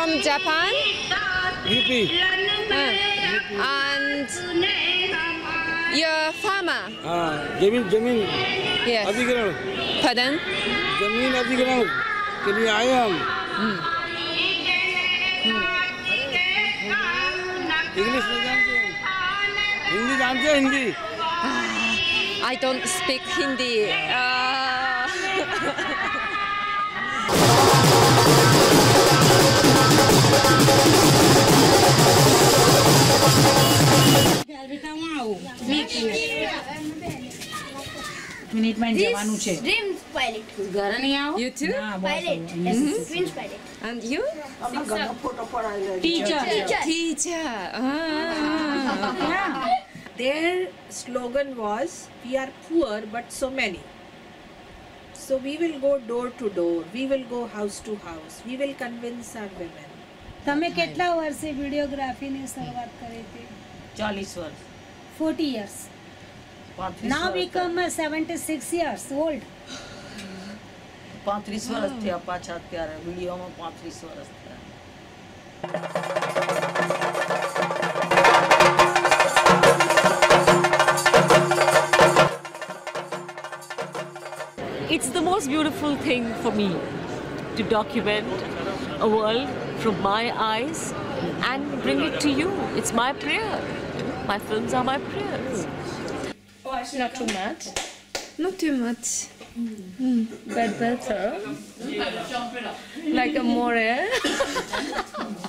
from Japan? UP. Uh, and you're a farmer? हाँ जमीन जमीन Yes. अधिग्रहण Pardon? जमीन अधिग्रहण के लिए आए हम इंग्लिश नहीं जानते हम हिंदी जानते हैं Hindi I don't speak Hindi. Uh, minute માં જવાનું છે ડ્રીમ્સ પાયલટ ઘર નહી આવો you two pilot twins pilot and you અમિકા photo પડાયલો teacher slogan was we are poor but so many so we will go door to door we will go house to house we will convince our women ते के वर्षे videography ने शुरुआत करी थी चालीस वर्ष forty years પાંત્રીસ નાવ વર્ષ become seventy six years old પાંત્રીસ વર્ષ થયા પાછા અત્યારે વિડીયોમાં પાંત્રીસ વર્ષ થયા It's the most beautiful thing for me to document a world from my eyes and bring it to you. It's my prayer. My films are my prayers. Not too much. Not too much. Mm, but better. like a more.